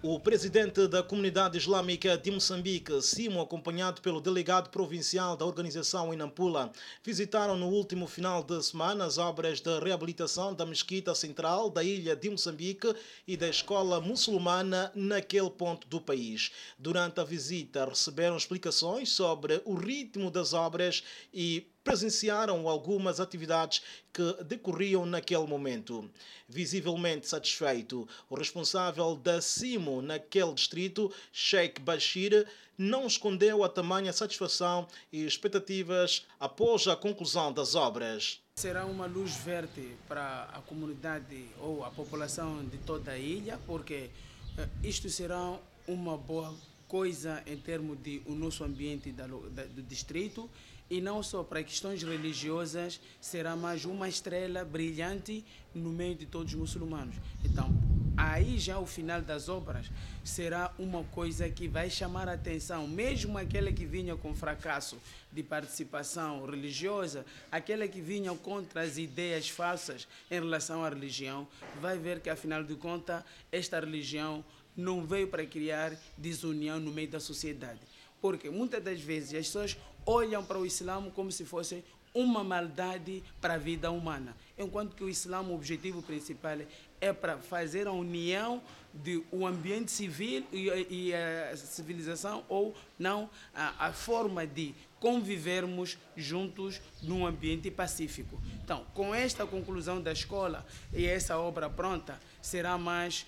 O presidente da comunidade islâmica de Moçambique, Simo, acompanhado pelo delegado provincial da organização em Nampula, visitaram no último final de semana as obras de reabilitação da mesquita central da ilha de Moçambique e da escola muçulmana naquele ponto do país. Durante a visita, receberam explicações sobre o ritmo das obras e presenciaram algumas atividades que decorriam naquele momento. Visivelmente satisfeito, o responsável da CIMO naquele distrito, Sheikh Bashir, não escondeu a tamanha satisfação e expectativas após a conclusão das obras. Será uma luz verde para a comunidade ou a população de toda a ilha, porque eh, isto será uma boa coisa em termos de o nosso ambiente da, da, do distrito e não só para questões religiosas será mais uma estrela brilhante no meio de todos os muçulmanos. Então, aí já o final das obras será uma coisa que vai chamar a atenção, mesmo aquela que vinha com fracasso de participação religiosa, aquela que vinha contra as ideias falsas em relação à religião, vai ver que afinal de contas esta religião não veio para criar desunião no meio da sociedade. Porque muitas das vezes as pessoas olham para o Islã como se fosse uma maldade para a vida humana, enquanto que o Islã, o objetivo principal é para fazer a união do o ambiente civil e, e, a civilização ou não a, a, forma de convivermos juntos num ambiente pacífico. Então, com esta conclusão da escola e essa obra pronta, será mais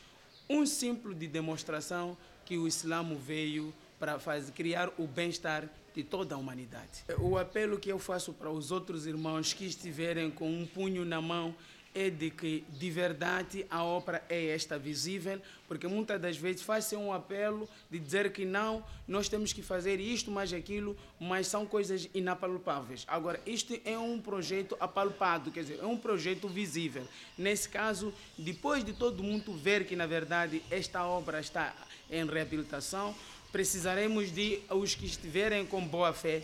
um simples de demonstração que o Islã veio para fazer, criar o bem-estar de toda a humanidade. O apelo que eu faço para os outros irmãos que estiverem com um punho na mão é de que de verdade a obra é esta visível, porque muitas das vezes faz-se um apelo de dizer que não, nós temos que fazer isto, mais aquilo, mas são coisas inapalpáveis. Agora, isto é um projeto apalpado, quer dizer, é um projeto visível. Nesse caso, depois de todo mundo ver que na verdade esta obra está em reabilitação, precisaremos de os que estiverem com boa fé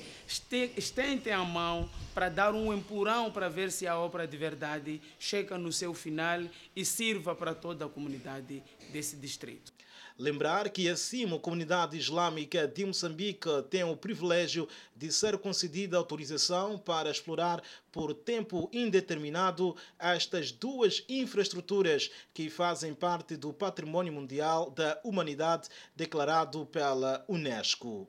estentem a mão para dar um empurrão para ver se a obra de verdade chega no seu final e sirva para toda a comunidade desse distrito. Lembrar que assim a comunidade islâmica de Moçambique tem o privilégio de ser concedida autorização para explorar por tempo indeterminado estas duas infraestruturas que fazem parte do Patrimônio Mundial da Humanidade declarado pela Unesco.